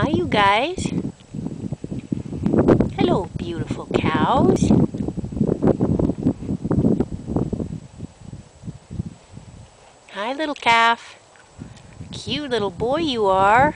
Hi, you guys. Hello, beautiful cows. Hi, little calf. Cute little boy you are.